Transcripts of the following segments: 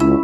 you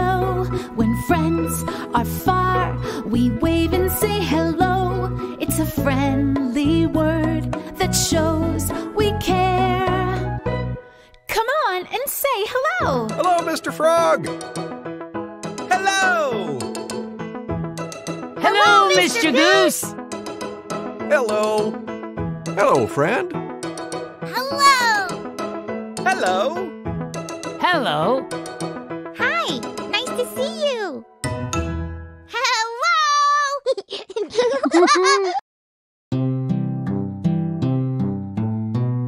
When friends are far, we wave and say hello. It's a friendly word that shows we care. Come on and say hello. Hello, Mr. Frog. Hello. Hello, Mr. Goose. Hello. Hello, friend. Hello. Hello. Hello.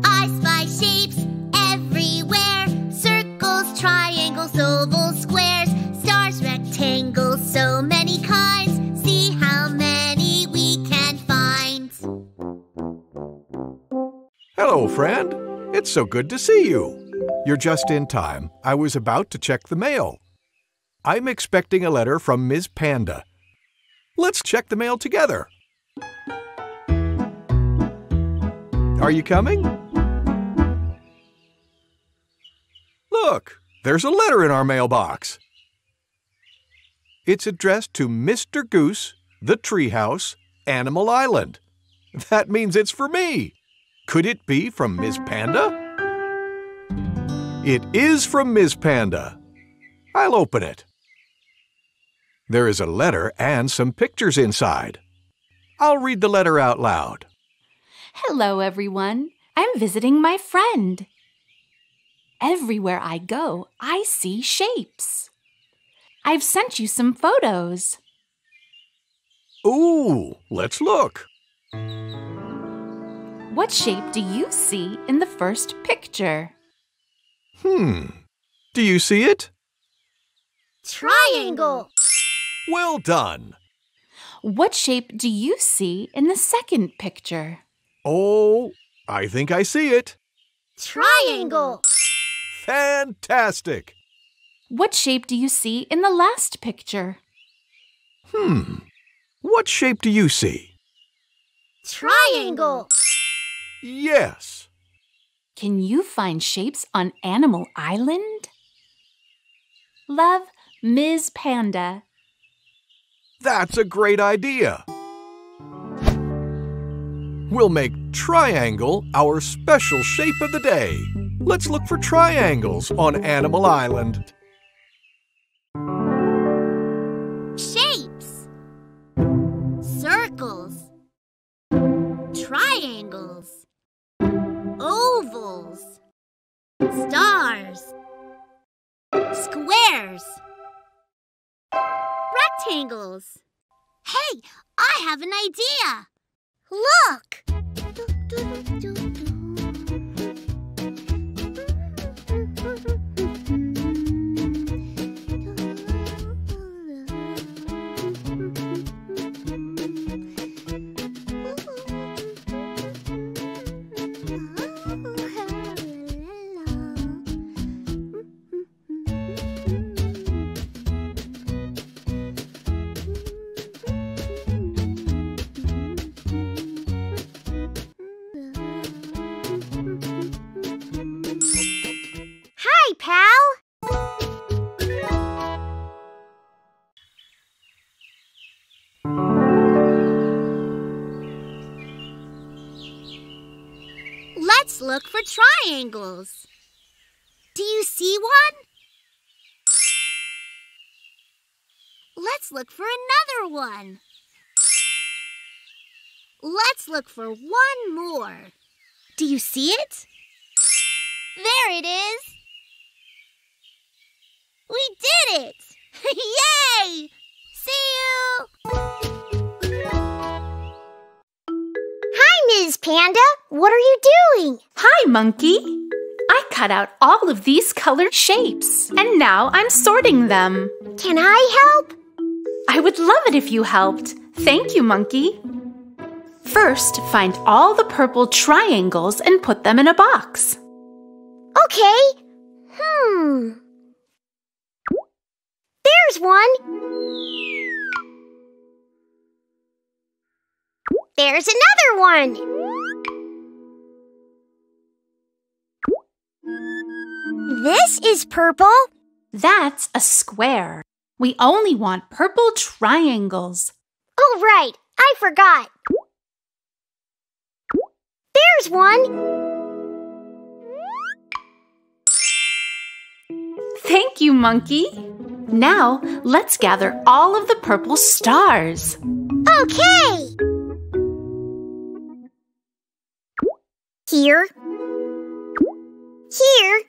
I spy shapes everywhere. Circles, triangles, ovals, squares, stars, rectangles, so many kinds. See how many we can find. Hello, friend. It's so good to see you. You're just in time. I was about to check the mail. I'm expecting a letter from Ms. Panda. Let's check the mail together. Are you coming? Look, there's a letter in our mailbox. It's addressed to Mr. Goose, the Treehouse, Animal Island. That means it's for me. Could it be from Ms. Panda? It is from Ms. Panda. I'll open it. There is a letter and some pictures inside. I'll read the letter out loud. Hello, everyone. I'm visiting my friend. Everywhere I go, I see shapes. I've sent you some photos. Ooh, let's look. What shape do you see in the first picture? Hmm. Do you see it? Triangle. Well done. What shape do you see in the second picture? Oh, I think I see it. Triangle. Fantastic. What shape do you see in the last picture? Hmm. What shape do you see? Triangle. Yes. Can you find shapes on Animal Island? Love, Ms. Panda. That's a great idea. We'll make triangle our special shape of the day. Let's look for triangles on Animal Island. Shapes. Circles. Triangles. Ovals. Stars. Squares. Rectangles. Hey, I have an idea. Look. Triangles. Do you see one? Let's look for another one. Let's look for one more. Do you see it? There it is. We did it! Yay! See you! Ms. Panda. What are you doing? Hi, Monkey. I cut out all of these colored shapes, and now I'm sorting them. Can I help? I would love it if you helped. Thank you, Monkey. First, find all the purple triangles and put them in a box. Okay. Hmm. There's one. There's another one. This is purple. That's a square. We only want purple triangles. Oh, right. I forgot. There's one. Thank you, Monkey. Now, let's gather all of the purple stars. Okay. Here. Here.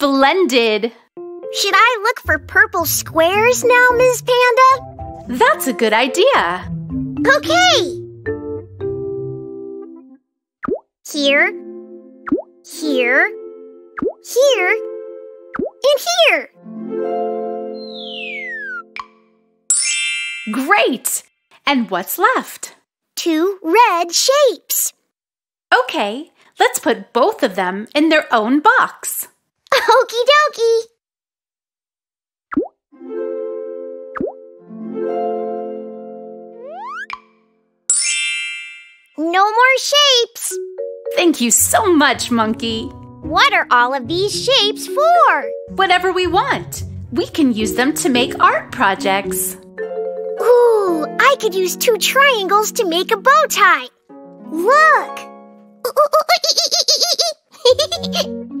Splendid! Should I look for purple squares now, Ms. Panda? That's a good idea. Okay. Here. Here. Here. And here. Great! And what's left? Two red shapes. Okay, let's put both of them in their own box. Okie dokie. No more shapes. Thank you so much, Monkey. What are all of these shapes for? Whatever we want. We can use them to make art projects. Ooh, I could use two triangles to make a bow tie. Look.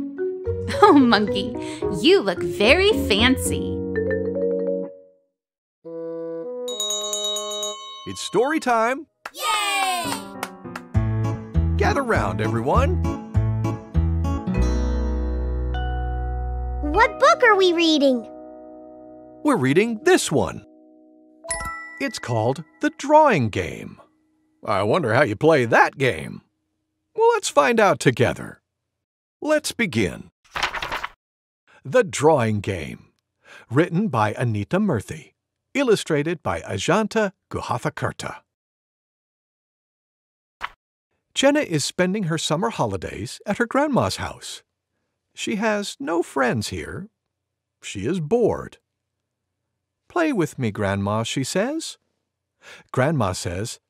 Oh, Monkey, you look very fancy. It's story time. Yay! Gather round, everyone. What book are we reading? We're reading this one. It's called The Drawing Game. I wonder how you play that game. Well, let's find out together. Let's begin. The Drawing Game, written by Anita Murthy, illustrated by Ajanta Guhathakurta. Jenna is spending her summer holidays at her grandma's house. She has no friends here. She is bored. Play with me, Grandma, she says. Grandma says,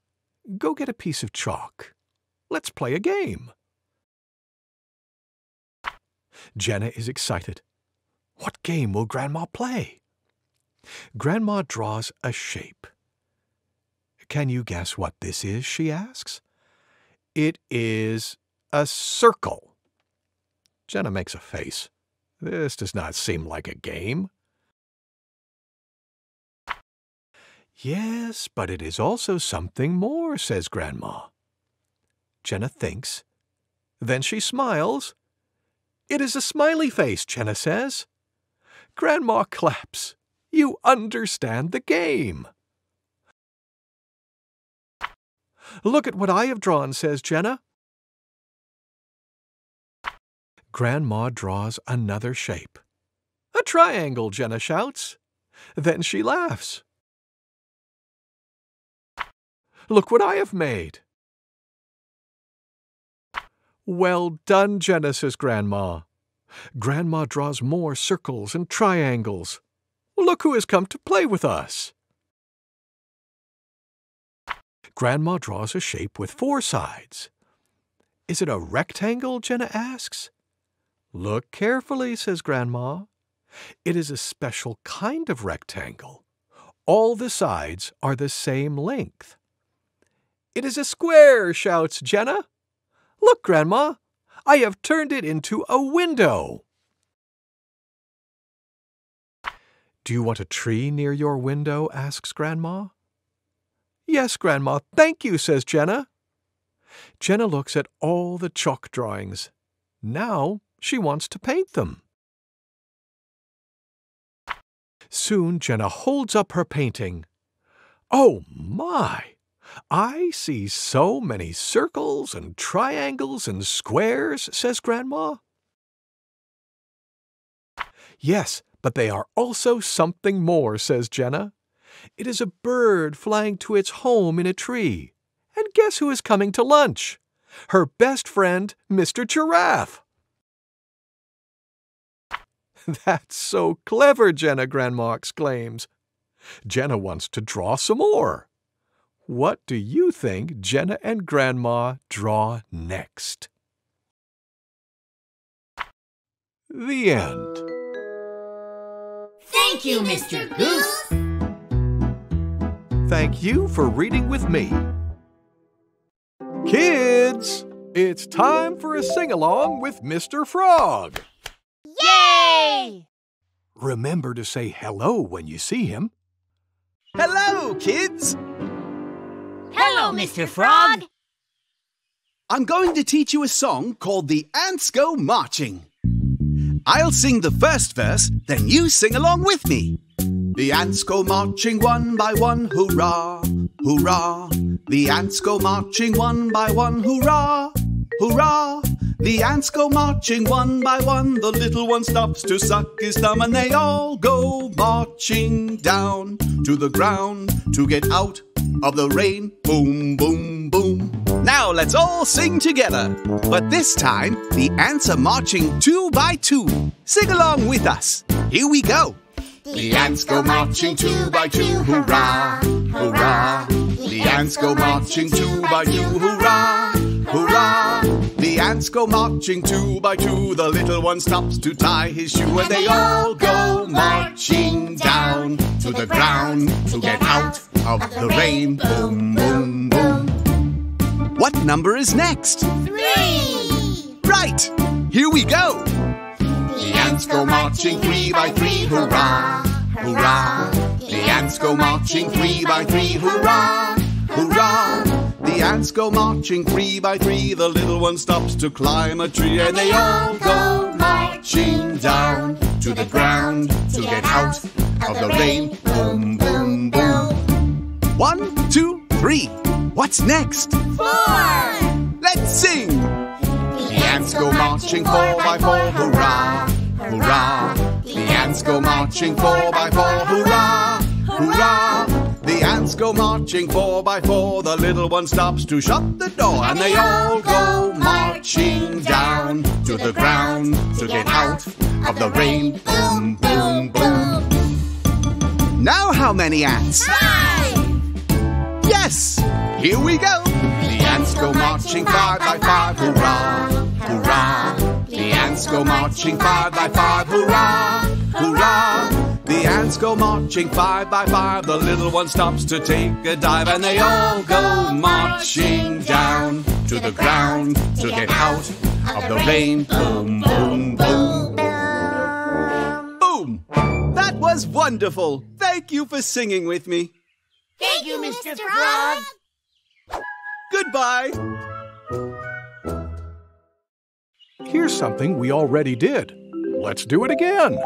Go get a piece of chalk. Let's play a game. Jenna is excited. What game will Grandma play? Grandma draws a shape. Can you guess what this is? she asks. It is a circle. Jenna makes a face. This does not seem like a game. Yes, but it is also something more, says Grandma. Jenna thinks. Then she smiles. It is a smiley face, Jenna says. Grandma claps. You understand the game. Look at what I have drawn, says Jenna. Grandma draws another shape. A triangle, Jenna shouts. Then she laughs. Look what I have made. Well done, Jenna, says Grandma. Grandma draws more circles and triangles. Look who has come to play with us. Grandma draws a shape with four sides. Is it a rectangle? Jenna asks. Look carefully, says Grandma. It is a special kind of rectangle. All the sides are the same length. It is a square, shouts Jenna. Look, Grandma, I have turned it into a window. Do you want a tree near your window? asks Grandma. Yes, Grandma, thank you, says Jenna. Jenna looks at all the chalk drawings. Now she wants to paint them. Soon Jenna holds up her painting. Oh my! I see so many circles and triangles and squares, says Grandma. Yes, but they are also something more, says Jenna. It is a bird flying to its home in a tree. And guess who is coming to lunch? Her best friend, Mr. Giraffe. That's so clever, Jenna, Grandma exclaims. Jenna wants to draw some more. What do you think Jenna and Grandma draw next? The end. Thank you, Mr. Goose. Thank you for reading with me. Kids, it's time for a sing along with Mr. Frog. Yay! Remember to say hello when you see him. Hello, kids! Hello, Mr. Frog. I'm going to teach you a song called The Ants Go Marching. I'll sing the first verse, then you sing along with me. The ants go marching one by one, hurrah, hurrah. The ants go marching one by one, hurrah, hurrah. The ants go marching one by one. The little one stops to suck his thumb, and they all go marching down to the ground to get out of the rain. Boom, boom, boom. Now let's all sing together. But this time, the ants are marching two by two. Sing along with us. Here we go. The ants go marching two by two, hurrah, hurrah. The ants go marching two by two, hurrah, hurrah. The ants go marching two by two. The little one stops to tie his shoe, and they all go marching down to the ground to get out of the rain. Boom, boom, boom. What number is next? Three! Right! Here we go! The ants go marching three by three, hurrah, hurrah. The ants go marching three by three, hurrah, hurrah. The ants go marching three by three. The little one stops to climb a tree, and they all go marching down to the ground to get out of the rain. Boom, boom, boom. One, two, three. What's next? Four! Let's sing! The ants go marching four by four, hurrah, hurrah. The ants go marching four by four, hurrah, hurrah. The ants go marching four by four. The little one stops to shut the door, and they all go marching down to the ground to get out of the rain. Boom, boom, boom. Now, how many ants? Five! Yes! Here we go! The ants go marching five by five, hurrah, hurrah! The ants go marching five by five, hurrah, hurrah! The ants go marching five by five. The little one stops to take a dive, and they all go marching down to the ground to get out of the rain. Boom! Boom, boom, boom. Boom! That was wonderful. Thank you for singing with me. Thank you, Mr. Frog. Goodbye. Here's something we already did. Let's do it again.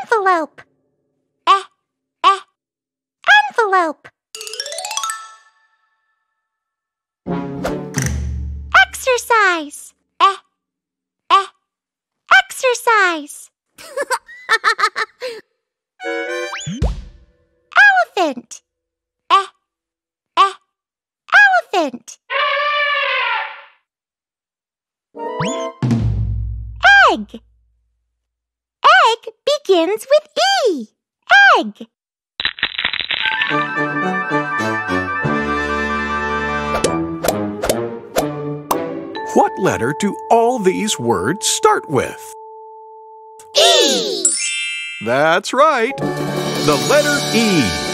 Envelope! Eh, eh, envelope! Exercise! Eh, eh, exercise! Elephant! Eh, eh, elephant! Egg! Egg begins with E. Egg. What letter do all these words start with? E. That's right. The letter E.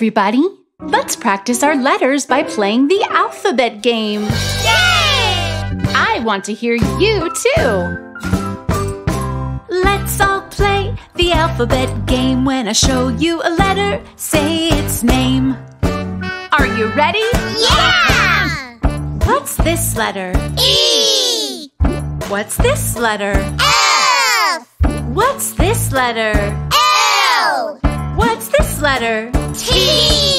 everybody! Let's practice our letters by playing the alphabet game. Yay! I want to hear you too. Let's all play the alphabet game. When I show you a letter, say its name. Are you ready? Yeah! What's this letter? E! What's this letter? F! What's this letter? L! What's this letter? T!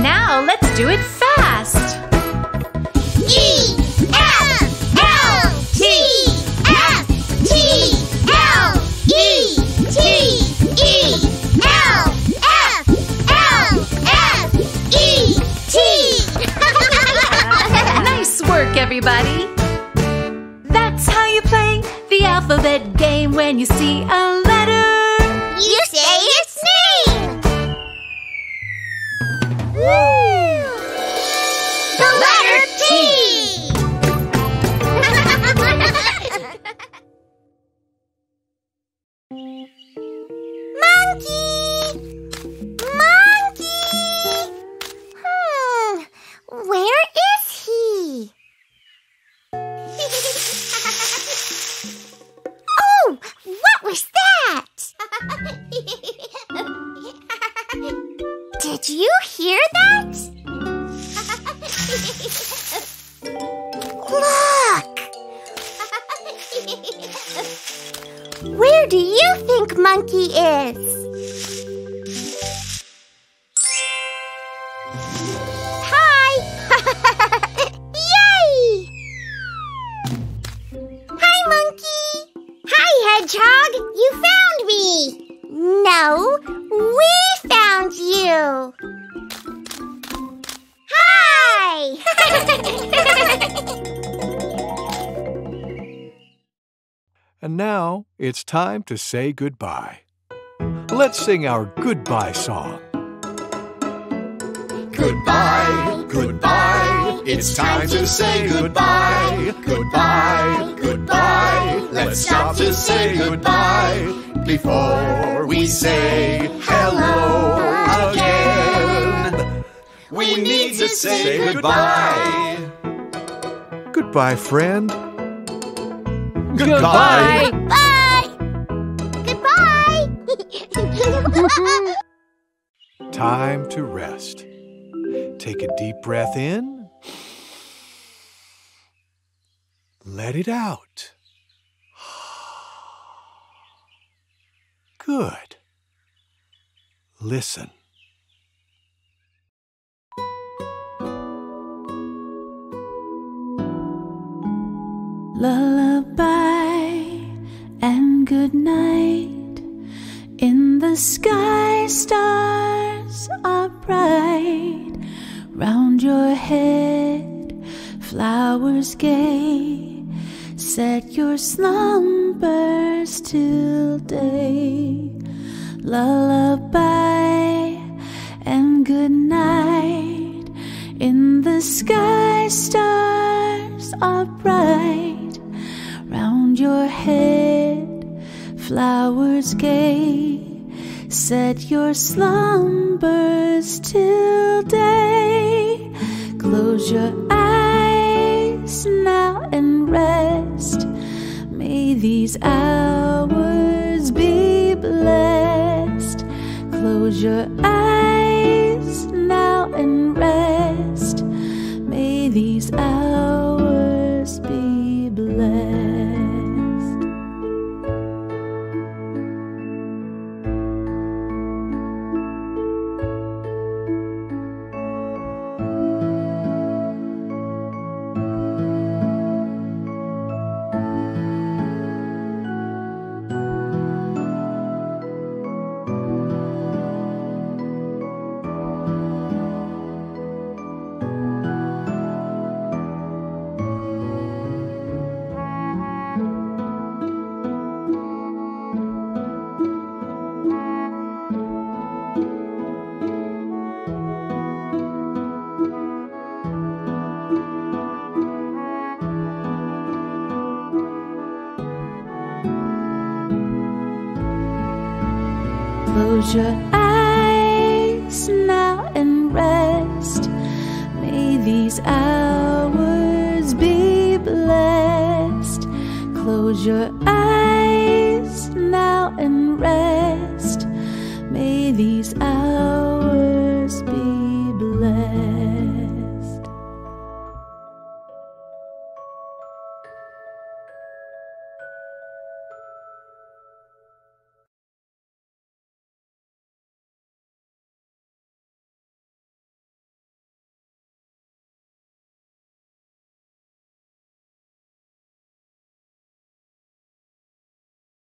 Now let's do it fast. E! F! L! T! F! T! L! E! T! E! L! F! L! F! E! T! Nice work, everybody. That's how you play the alphabet game when you see a Hi! Yay! Hi, Monkey! Hi, Hedgehog! You found me! No, we found you! Hi! And now it's time to say goodbye. Let's sing our goodbye song. Goodbye, goodbye. It's time to say goodbye. Goodbye, goodbye. Let's stop to say goodbye before we say hello again. We need to say goodbye. Goodbye, friend. Goodbye. Bye! Goodbye! Time to rest. Take a deep breath in. Let it out. Good. Listen. Lullaby and good night. In the sky, stars are bright. Round your head, flowers gay. Set your slumbers till day. Lullaby and good night. In the sky, stars are bright. Round your head, flowers gay. Set your slumbers till day. Close your eyes now and rest. May these hours be blessed. Close your your eyes now and rest. May these hours be blessed. Close your eyes.